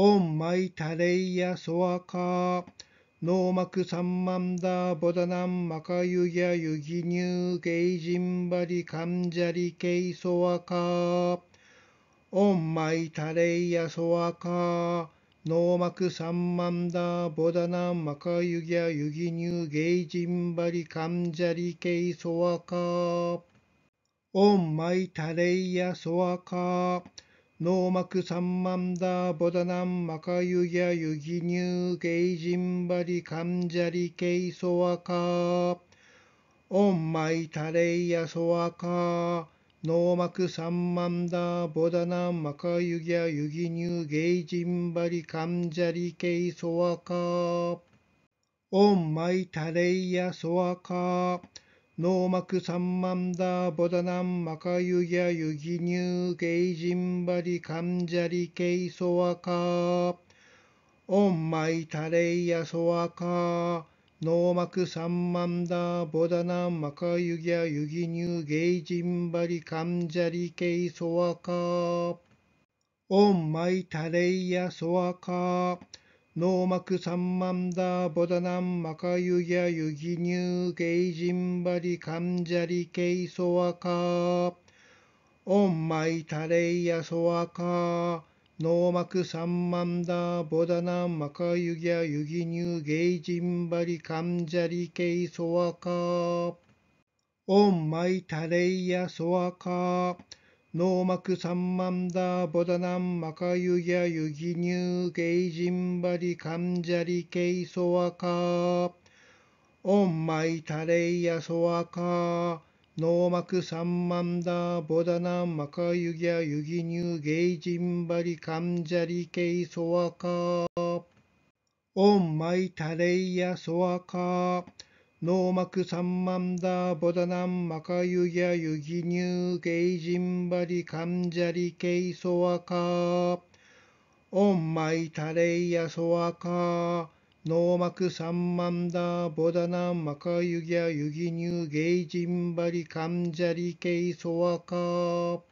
オンマイタレイヤソワカノーマクサンマンダボダナンマカユギャユギニューゲイジンバリカンジャリケイソワカオンマイタレイヤソワカノーマクサンマンダボダナンマカユギャユギニューゲイジンバリカンジャリケイソワカオンマイタレイヤソワカノーマクサンマンダボダナンマカユギャユギニューゲイジンバリカンジャリケイソワカオンマイタレイヤソワカノーマクサンマンダボダナンマカユギャユギニューゲイジンバリカンジャリケイソワカオンマイタレイヤソワカノーマクサンマンダボダナンマカユギャユギニューゲイジンバリカンジャリケイソワカオンマイタレイヤソワカノーマクサンマンダボダナンマカユギャユギニューゲイジンバリカンジャリケイソワカオンマイタレイヤソワカノーマクサンマンダボダナンマカユギャユギニューゲイジンバリカンジャリケイソワカオンマイタレイヤソワカノーマクサンマンダボダナンマカユギャユギニューゲイジンバリカンジャリケイソワカオンマイタレイヤソワカノーマクサンマンダボダナンマカユギャユギニューゲイジンバリカンジャリケイソワカオンマイタレイヤソワカノーマクサンマンダボダナンマカユギャユギニューゲイジンバリカンジャリケイソワカオンマイタレイヤソワカノーマクサンマンダボダナンマカユギャユギニューゲイジンバリカンジャリケイソワカオンマイタレイヤソワカノーマクサンマンダボダナンマカユギャユギニューゲイジンバリカンジャリケイソワカオ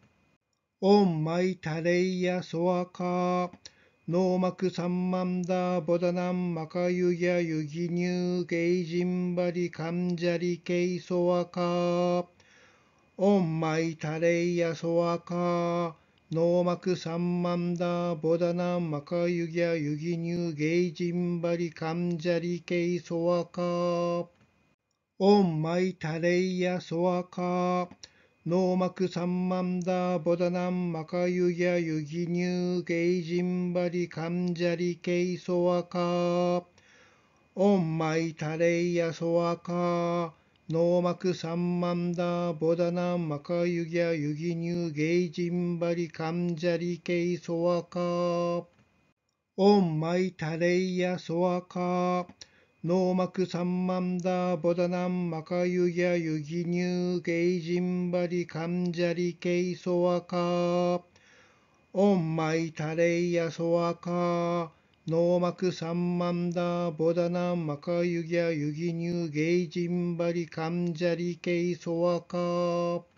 ンマイタレイヤソワカノーマクサンマンダボダナンマカユギャユギニューゲイジンバリカンジャリケイソワカオンマイタレイヤソワカノー。マクサンマンダボダナンマカユギャユギニューゲイジンバリカンジャリケイソワカオンマイタレイヤソワカノーマクサンマンダボダナンマカユギャユギニューゲイジンバリカンジャリケイソワカ。オンマイタレイヤソワカ。ノーマクサンマンダボダナンマカユギャユギニューゲイジンバリカンジャリケイソワカ。オンマイタレイヤソワカ。ノーマクサンマンダボダナンマカユギャユギニューゲイジンバリカンジャリケイソワカオンマイタレイヤソワカノー。マクサンマンダボダナンマカユギャユギニューゲイジンバリカンジャリケイソワカ